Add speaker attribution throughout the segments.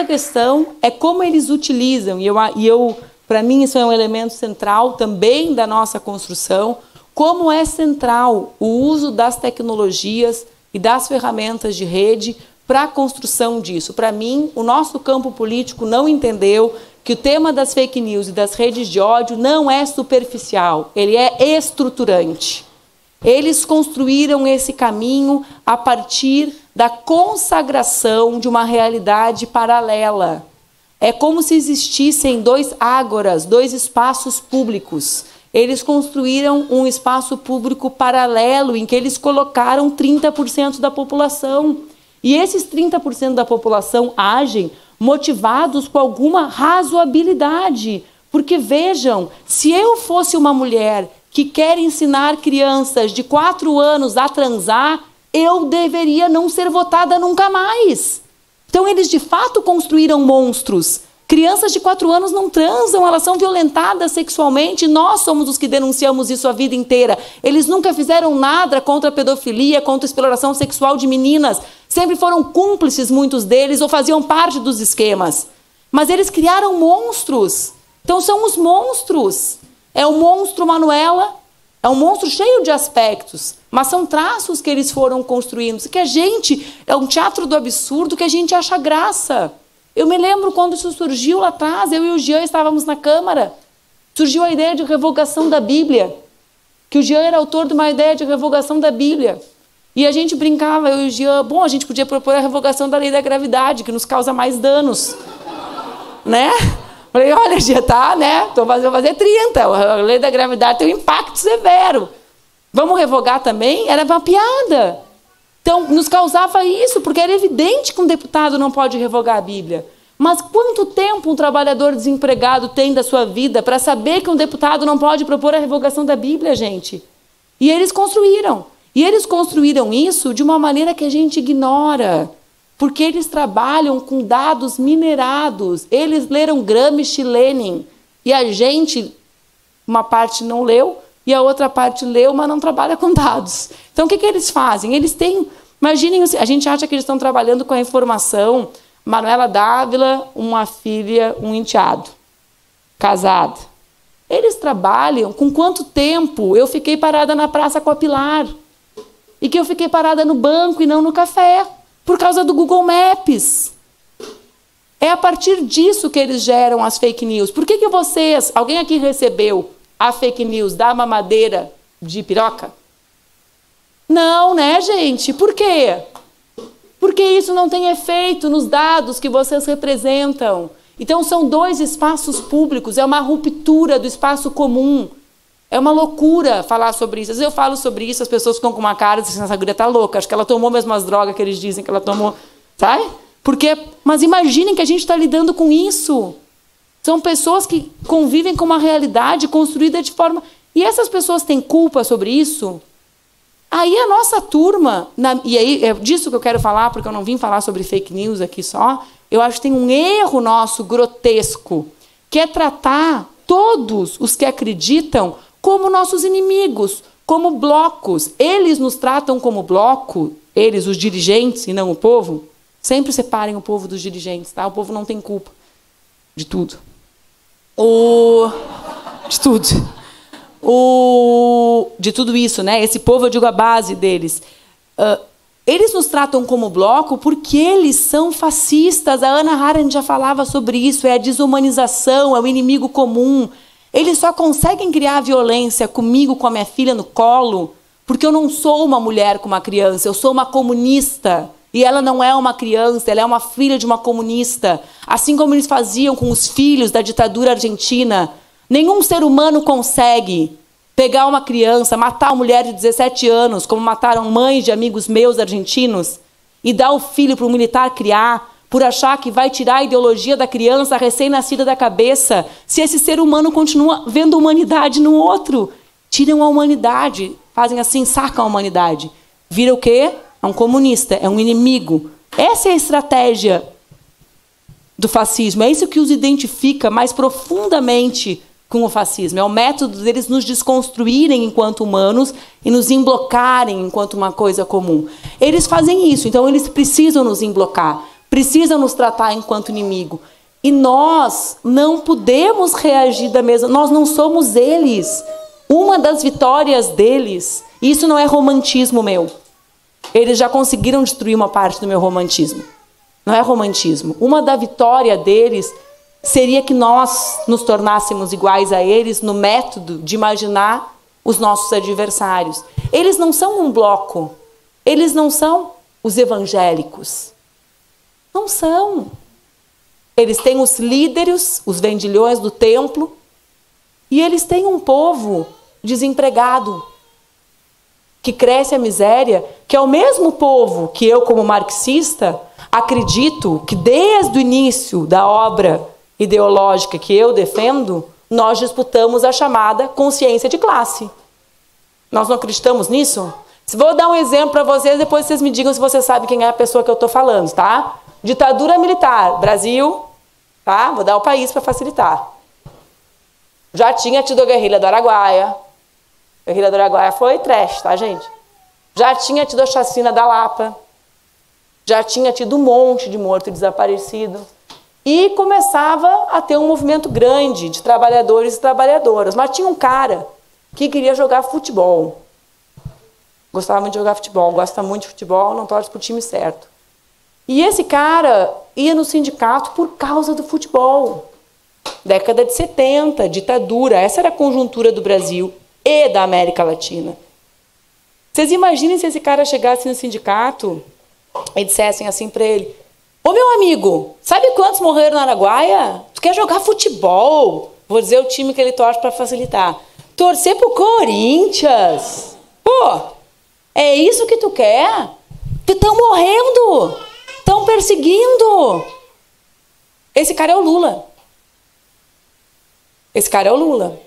Speaker 1: A segunda questão é como eles utilizam, e eu, e eu para mim isso é um elemento central também da nossa construção, como é central o uso das tecnologias e das ferramentas de rede para a construção disso. Para mim, o nosso campo político não entendeu que o tema das fake news e das redes de ódio não é superficial, ele é estruturante. Eles construíram esse caminho a partir da consagração de uma realidade paralela. É como se existissem dois ágoras, dois espaços públicos. Eles construíram um espaço público paralelo em que eles colocaram 30% da população. E esses 30% da população agem motivados com alguma razoabilidade. Porque vejam, se eu fosse uma mulher que quer ensinar crianças de 4 anos a transar, eu deveria não ser votada nunca mais. Então, eles de fato construíram monstros. Crianças de 4 anos não transam, elas são violentadas sexualmente. Nós somos os que denunciamos isso a vida inteira. Eles nunca fizeram nada contra a pedofilia, contra a exploração sexual de meninas. Sempre foram cúmplices, muitos deles, ou faziam parte dos esquemas. Mas eles criaram monstros. Então, são os monstros. É o monstro Manuela, é um monstro cheio de aspectos, mas são traços que eles foram construindo. Que a gente é um teatro do absurdo que a gente acha graça. Eu me lembro quando isso surgiu lá atrás, eu e o Jean estávamos na Câmara. Surgiu a ideia de revogação da Bíblia. Que o Jean era autor de uma ideia de revogação da Bíblia. E a gente brincava, eu e o Jean, bom, a gente podia propor a revogação da lei da gravidade, que nos causa mais danos. né? Falei, olha, já tá, né? Tô fazendo fazer 30. A lei da gravidade tem um impacto severo. Vamos revogar também? Era uma piada. Então, nos causava isso, porque era evidente que um deputado não pode revogar a Bíblia. Mas quanto tempo um trabalhador desempregado tem da sua vida para saber que um deputado não pode propor a revogação da Bíblia, gente? E eles construíram. E eles construíram isso de uma maneira que a gente ignora porque eles trabalham com dados minerados. Eles leram Gramsci Lenin. E a gente, uma parte não leu e a outra parte leu, mas não trabalha com dados. Então, o que, que eles fazem? Eles têm. Imaginem, a gente acha que eles estão trabalhando com a informação. Manuela Dávila, uma filha, um enteado, casada. Eles trabalham com quanto tempo eu fiquei parada na praça com a Pilar? E que eu fiquei parada no banco e não no café. Por causa do Google Maps. É a partir disso que eles geram as fake news. Por que, que vocês, alguém aqui recebeu a fake news da mamadeira de piroca? Não, né, gente? Por quê? Porque isso não tem efeito nos dados que vocês representam. Então, são dois espaços públicos, é uma ruptura do espaço comum. É uma loucura falar sobre isso. Às vezes eu falo sobre isso, as pessoas ficam com uma cara dizendo, essa guria está louca, acho que ela tomou mesmo as drogas que eles dizem que ela tomou, sabe? Porque, mas imaginem que a gente está lidando com isso. São pessoas que convivem com uma realidade construída de forma... E essas pessoas têm culpa sobre isso? Aí a nossa turma, na... e aí é disso que eu quero falar, porque eu não vim falar sobre fake news aqui só, eu acho que tem um erro nosso grotesco, que é tratar todos os que acreditam como nossos inimigos, como blocos. Eles nos tratam como bloco, eles, os dirigentes e não o povo. Sempre separem o povo dos dirigentes, tá? O povo não tem culpa de tudo. O de tudo. O de tudo isso, né? Esse povo, eu digo a base deles. Uh, eles nos tratam como bloco porque eles são fascistas. A Ana Arendt já falava sobre isso. É a desumanização, é o inimigo comum. Eles só conseguem criar violência comigo, com a minha filha no colo, porque eu não sou uma mulher com uma criança, eu sou uma comunista. E ela não é uma criança, ela é uma filha de uma comunista. Assim como eles faziam com os filhos da ditadura argentina. Nenhum ser humano consegue pegar uma criança, matar uma mulher de 17 anos, como mataram mães de amigos meus argentinos, e dar o filho para o militar criar, por achar que vai tirar a ideologia da criança recém-nascida da cabeça, se esse ser humano continua vendo humanidade no outro. Tiram a humanidade, fazem assim, sacam a humanidade. Vira o quê? É um comunista, é um inimigo. Essa é a estratégia do fascismo. É isso que os identifica mais profundamente com o fascismo. É o método deles nos desconstruírem enquanto humanos e nos emblocarem enquanto uma coisa comum. Eles fazem isso, então eles precisam nos emblocar. Precisam nos tratar enquanto inimigo. E nós não podemos reagir da mesma, nós não somos eles. Uma das vitórias deles, isso não é romantismo meu. Eles já conseguiram destruir uma parte do meu romantismo. Não é romantismo. Uma da vitória deles seria que nós nos tornássemos iguais a eles no método de imaginar os nossos adversários. Eles não são um bloco. Eles não são os evangélicos. Não são. Eles têm os líderes, os vendilhões do templo, e eles têm um povo desempregado, que cresce a miséria, que é o mesmo povo que eu, como marxista, acredito que desde o início da obra ideológica que eu defendo, nós disputamos a chamada consciência de classe. Nós não acreditamos nisso? Vou dar um exemplo para vocês, depois vocês me digam se você sabe quem é a pessoa que eu estou falando, tá? Ditadura militar, Brasil, tá? Vou dar o país para facilitar. Já tinha tido a guerrilha do Araguaia. A guerrilha do Araguaia foi trash, tá, gente? Já tinha tido a chacina da Lapa. Já tinha tido um monte de morto e desaparecido. E começava a ter um movimento grande de trabalhadores e trabalhadoras. Mas tinha um cara que queria jogar futebol. Gostava muito de jogar futebol, gosta muito de futebol, não torce para o time certo. E esse cara ia no sindicato por causa do futebol. Década de 70, ditadura, essa era a conjuntura do Brasil e da América Latina. Vocês imaginem se esse cara chegasse no sindicato e dissessem assim para ele: Ô meu amigo, sabe quantos morreram na Araguaia? Tu quer jogar futebol? Vou dizer o time que ele torce para facilitar. Torcer pro Corinthians. Pô, é isso que tu quer? Estão morrendo, estão perseguindo. Esse cara é o Lula. Esse cara é o Lula.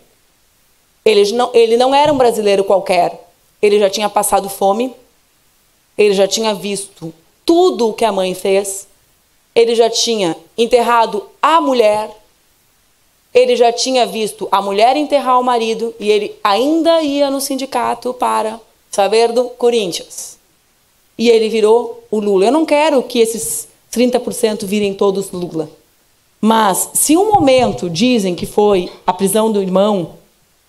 Speaker 1: Ele não, ele não era um brasileiro qualquer. Ele já tinha passado fome, ele já tinha visto tudo o que a mãe fez, ele já tinha enterrado a mulher, ele já tinha visto a mulher enterrar o marido e ele ainda ia no sindicato para saber do Corinthians. E ele virou o Lula. Eu não quero que esses 30% virem todos Lula. Mas se um momento dizem que foi a prisão do irmão,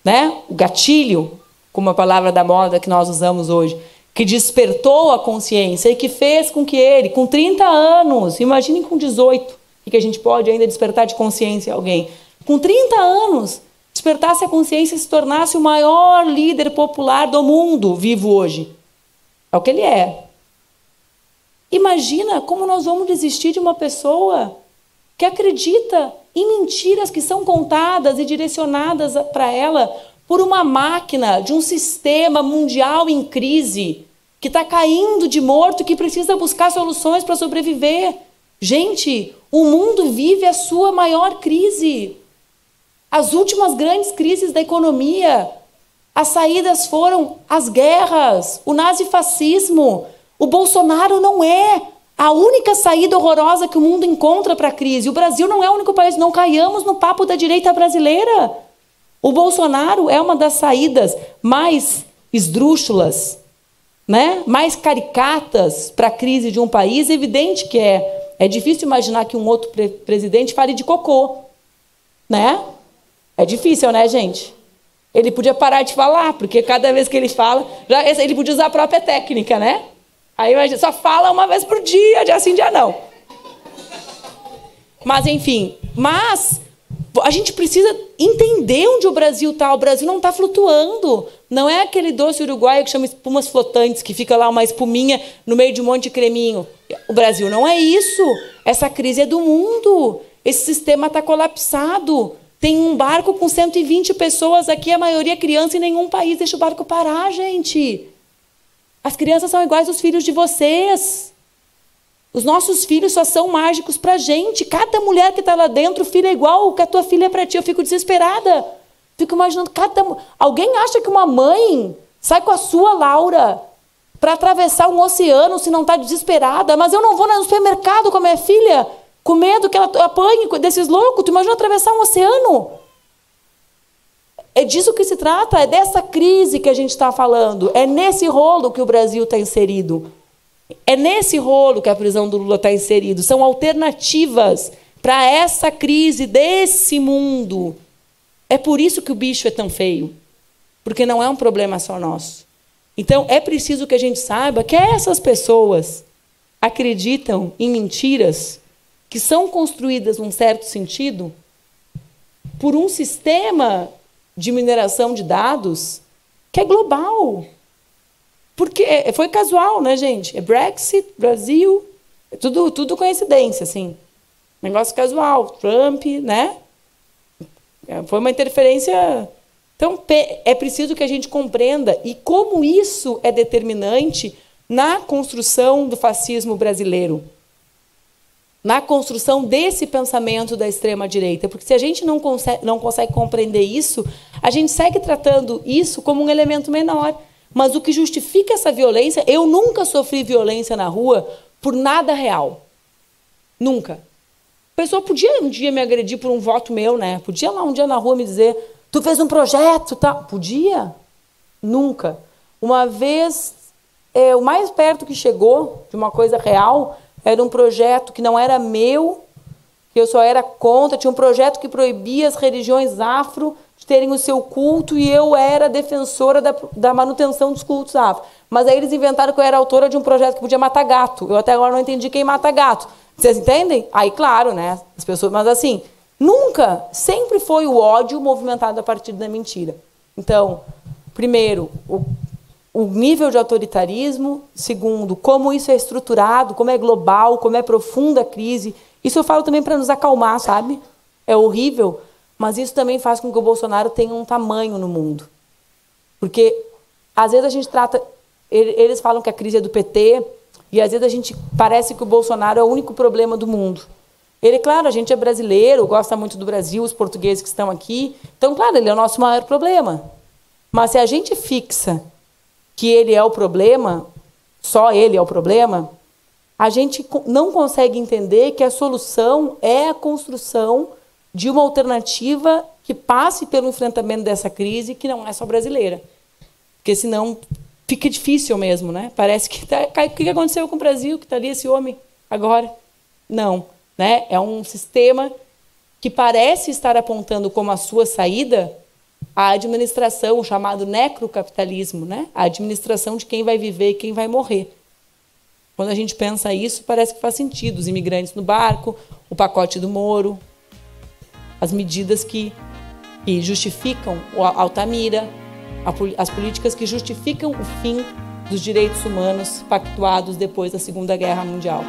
Speaker 1: né, o gatilho, como a palavra da moda que nós usamos hoje, que despertou a consciência e que fez com que ele, com 30 anos, imaginem com 18, e que a gente pode ainda despertar de consciência alguém, com 30 anos, despertasse a consciência e se tornasse o maior líder popular do mundo vivo hoje. É o que ele é. Imagina como nós vamos desistir de uma pessoa que acredita em mentiras que são contadas e direcionadas para ela por uma máquina de um sistema mundial em crise, que está caindo de morto, que precisa buscar soluções para sobreviver. Gente, o mundo vive a sua maior crise. As últimas grandes crises da economia, as saídas foram as guerras, o nazifascismo. O Bolsonaro não é a única saída horrorosa que o mundo encontra para a crise. O Brasil não é o único país, não caiamos no papo da direita brasileira. O Bolsonaro é uma das saídas mais esdrúxulas, né? mais caricatas para a crise de um país. Evidente que é. É difícil imaginar que um outro pre presidente fale de cocô. Né? É difícil, né, gente? Ele podia parar de falar, porque cada vez que ele fala, já, ele podia usar a própria técnica, né? Aí imagina, só fala uma vez por dia, dia sim, dia não. Mas enfim, mas a gente precisa entender onde o Brasil está. O Brasil não está flutuando. Não é aquele doce uruguaio que chama espumas flotantes, que fica lá uma espuminha no meio de um monte de creminho. O Brasil não é isso. Essa crise é do mundo. Esse sistema está colapsado. Tem um barco com 120 pessoas aqui, a maioria criança, em nenhum país deixa o barco parar, gente. As crianças são iguais aos filhos de vocês. Os nossos filhos só são mágicos para a gente. Cada mulher que está lá dentro, o filho é igual que a tua filha é para ti. Eu fico desesperada. Fico imaginando cada. Alguém acha que uma mãe sai com a sua Laura para atravessar um oceano se não está desesperada? Mas eu não vou no supermercado com a minha filha com medo que ela apanhe desses loucos. Tu imagina atravessar um oceano? É disso que se trata, é dessa crise que a gente está falando. É nesse rolo que o Brasil está inserido. É nesse rolo que a prisão do Lula está inserido. São alternativas para essa crise desse mundo. É por isso que o bicho é tão feio. Porque não é um problema só nosso. Então, é preciso que a gente saiba que essas pessoas acreditam em mentiras que são construídas num certo sentido por um sistema de mineração de dados que é global. Porque é, foi casual, né, gente? É Brexit, Brasil, é tudo, tudo coincidência, assim. Negócio casual. Trump, né? É, foi uma interferência. Então, é preciso que a gente compreenda e como isso é determinante na construção do fascismo brasileiro na construção desse pensamento da extrema-direita. Porque se a gente não consegue, não consegue compreender isso, a gente segue tratando isso como um elemento menor. Mas o que justifica essa violência, eu nunca sofri violência na rua por nada real. Nunca. A pessoa podia um dia me agredir por um voto meu, né? Podia lá um dia na rua me dizer, tu fez um projeto, tá? Podia? Nunca. Uma vez, é, o mais perto que chegou de uma coisa real era um projeto que não era meu, que eu só era contra. Tinha um projeto que proibia as religiões afro de terem o seu culto e eu era defensora da, da manutenção dos cultos afro. Mas aí eles inventaram que eu era autora de um projeto que podia matar gato. Eu até agora não entendi quem mata gato. Vocês entendem? Aí, claro, né? As pessoas, mas assim, nunca, sempre foi o ódio movimentado a partir da mentira. Então, primeiro, o o nível de autoritarismo, segundo, como isso é estruturado, como é global, como é profunda a crise. Isso eu falo também para nos acalmar, sabe? É horrível, mas isso também faz com que o Bolsonaro tenha um tamanho no mundo. Porque às vezes a gente trata, eles falam que a crise é do PT, e às vezes a gente parece que o Bolsonaro é o único problema do mundo. Ele, claro, a gente é brasileiro, gosta muito do Brasil, os portugueses que estão aqui. Então, claro, ele é o nosso maior problema. Mas se a gente fixa que ele é o problema, só ele é o problema, a gente não consegue entender que a solução é a construção de uma alternativa que passe pelo enfrentamento dessa crise, que não é só brasileira. Porque senão fica difícil mesmo, né? Parece que tá, o que aconteceu com o Brasil, que está ali esse homem agora? Não, né? É um sistema que parece estar apontando como a sua saída a administração, o chamado necrocapitalismo, né? a administração de quem vai viver e quem vai morrer. Quando a gente pensa isso, parece que faz sentido. Os imigrantes no barco, o pacote do Moro, as medidas que, que justificam a Altamira, as políticas que justificam o fim dos direitos humanos pactuados depois da Segunda Guerra Mundial.